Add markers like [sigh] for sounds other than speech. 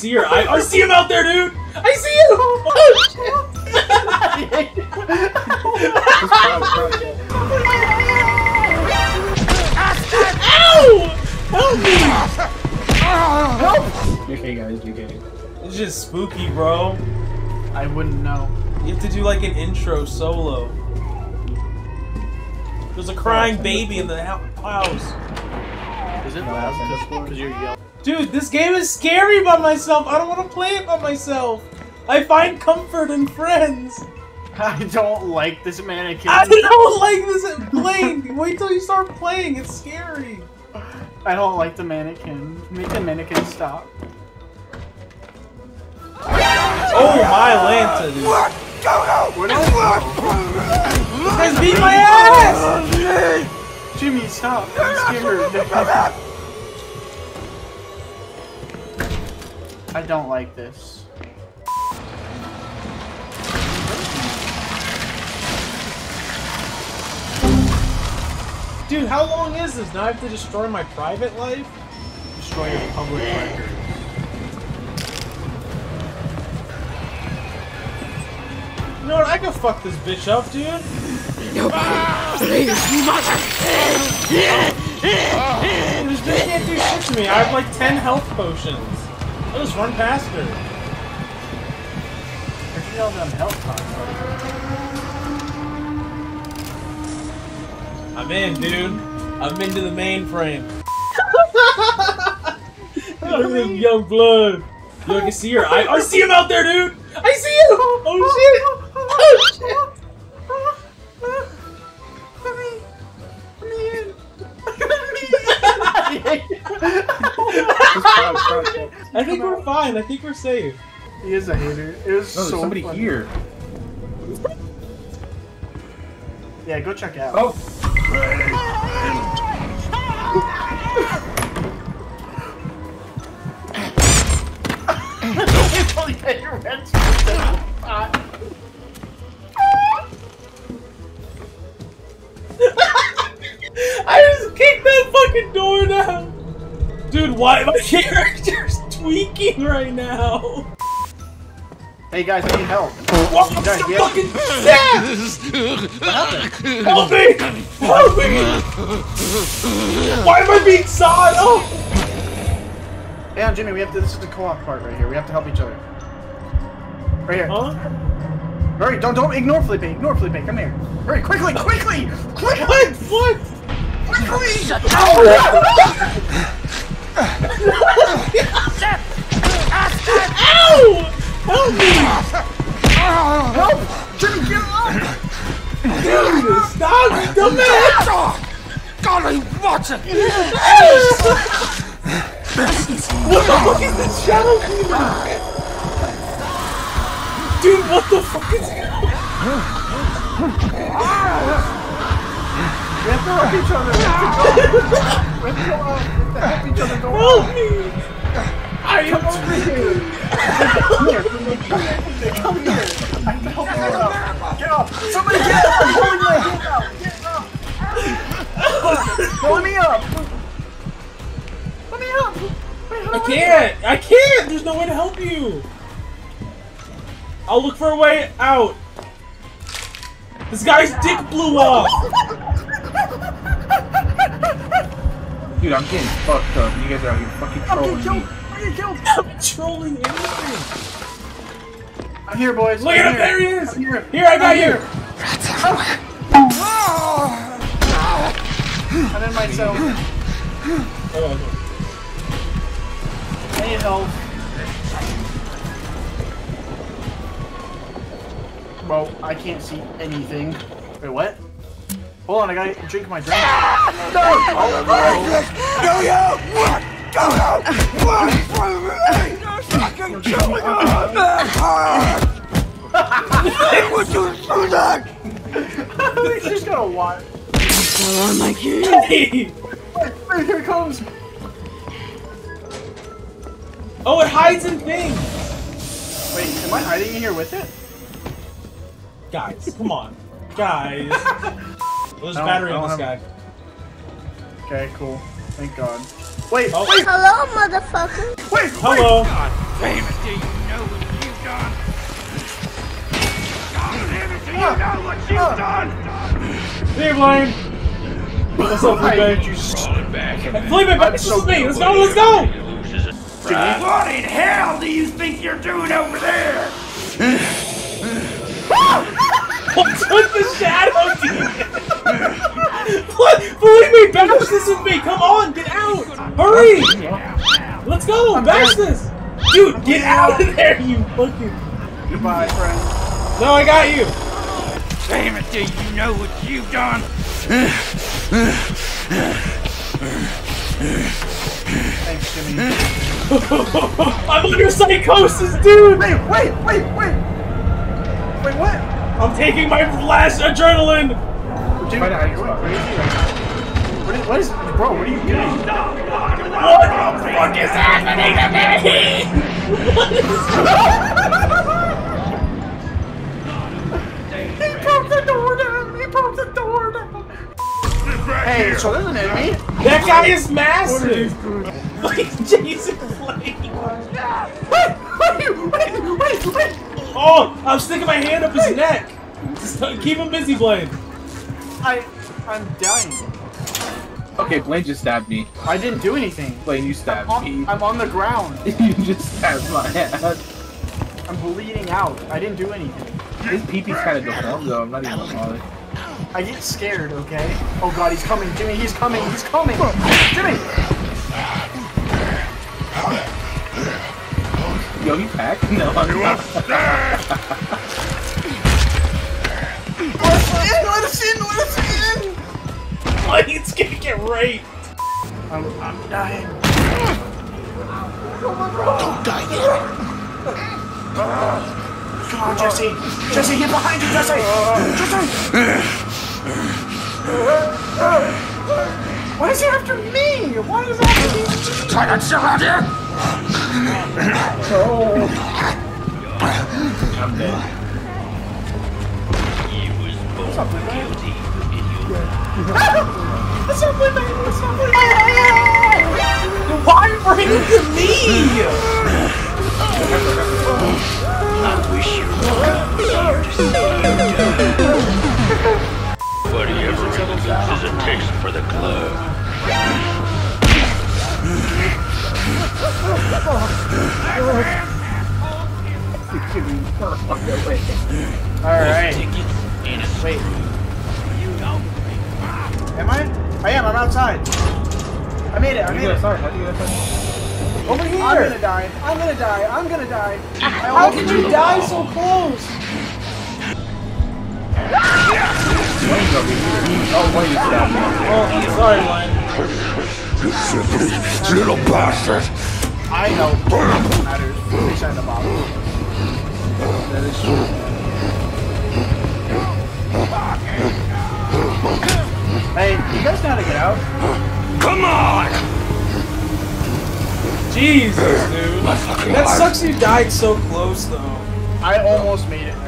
see her. I, I see him out there, dude. I see him. Oh, Ow! Help me! Help! JK guys, JK. It's just spooky, bro. I wouldn't know. You have to do like an intro solo. There's a crying baby in the house. Is it loud? Because you're yelling. Dude, this game is scary by myself. I don't want to play it by myself. I find comfort in friends. [laughs] I don't like this mannequin. I don't like this playing. Wait till you start playing. It's scary. I don't like the mannequin. Make the mannequin stop. Oh my Lanta, dude. What This guy's beating my ass. Jimmy, stop. I'm scared. [laughs] I don't like this. Dude, how long is this? Now I have to destroy my private life? Destroy your public record. You know what? I can fuck this bitch up, dude. Ah! Ah! Ah! This bitch can't do shit to me. I have like 10 health potions. I'll just run past her. Where'd you know them health cards, I'm in, dude. I'm into the mainframe. [laughs] Look at this young blood. Yo, I can see her. I, I see him out there, dude. I see him. Oh, oh shit. Oh, oh shit. [laughs] [laughs] I think we're fine. I think we're safe. He is a hater. It was Oh, there's so somebody funny. here. Yeah, go check out. Oh! Yeah, your red spot. I just kicked that fucking door down. Dude, why my character's [laughs] tweaking right now? Hey guys, I need help. What the Guys, yeah. fucking? [laughs] Help me! Help me! Why am I being sawed up? Hey, on Jimmy, we have to. This is the co-op part right here. We have to help each other. Right here. Huh? Hurry! Don't don't ignore Felipe. Ignore Felipe. Come here. Hurry! Quickly! Quickly! Quickly! What? What? Quickly! [laughs] Ow! Help me! Help! Jimmy, get up! Dude, stop, dumbass! Golly, what's it? What the fuck is this shadow demon? Dude, what the fuck is have to help each other. We have to go. We have to go out. We have to help each other go Help out. me! I am over here. Come here. Come here. I to help you out. Get up. Somebody get up. I'm holding my hand out. Get up. Pull me up. Let me up. Wait, I can't! I can't! There's no way to help you! I'll look for a way out! This guy's dick blew off! Dude, I'm getting fucked up. You guys are out here fucking I'm trolling me. I'm killed. I'm [laughs] trolling anything! I'm here, boys. Look I'm at him! here. There he is! I'm here. Here, I got I'm you! here. I'm in myself. Oh, I need help. Well, I can't see anything. Wait, what? Hold on, I gotta drink my drink. He's just gonna watch. Hey! Wait, here it comes. Oh, it hides in things! Wait, am I hiding in here with it? Guys, come on. Guys. [laughs] There's a battery in this have... guy. Okay, cool. Thank God. Wait, oh. wait. Hello, motherfucker. Wait, hello. Wait. God damn it, do you know what you've done? God damn it, do you uh, know what you've uh. done? See you, Blaine. What's up, Felipe? You rolling back. Hey, Felipe, back. this so is me. Let's go, let's go. Right. What in hell do you think you're doing over there? [laughs] what the shadow? [laughs] dude? what? Felipe, bash this with me. Come on, get out. Hurry. Let's go. Bash this. Dude, get out of there, you fucking. Goodbye, friend. No, I got you. Damn it, do you know what you've done? Thanks, Jimmy. [laughs] I'm under psychosis, dude. Wait, wait, wait, wait! Wait, what? I'm taking my last adrenaline. Jimmy, Find out how you you're spell. crazy right now. What is, what is, bro, what are you doing? What the fuck is happening to me? He broke the door down! He broke the door down! Hey, so there's an enemy. That guy is massive. Like Jason Flake. Wait, wait, wait, wait! Oh, I'm sticking my hand up his neck. Just keep him busy, Blaine. I, I'm dying. Okay, Blaine just stabbed me. I didn't do anything. Blaine, you stabbed On- me. I'm on the ground. [laughs] you just stabbed my ass. I'm bleeding out. I didn't do anything. His pee-pee's kind of deformed though. I'm not even gonna bother. I get scared, okay? Oh god, he's coming, Jimmy, he's coming, he's coming! Jimmy! Yo, he packed? [laughs] No, I'm not. [laughs] Let us in, let us in, let us in! Blaine's gonna get raped. I'm, I'm dying. Don't die yet. Come on, Jesse! Jesse, get behind you, Jesse! Jesse! Why is he after me? Why is he after me? Silence around here. Oh. I'm dead. What's up with me? Why bring to me? I wish you were here to see you it is, is a taste for the club. Alright. In a Wait. Am I? I am, I'm outside. I made it, I How made it. get outside? How do you get outside? Over I'm gonna die. I'm gonna die. I'm gonna die. How could you die so close? Blaine's over here. Oh, Blaine just stabbed. Oh, sorry, Blaine. Little bastard. I know. What matters. Fish out of the. That is true. Out? Come on. Jesus, dude. That life. sucks you died so close, though. I almost made it.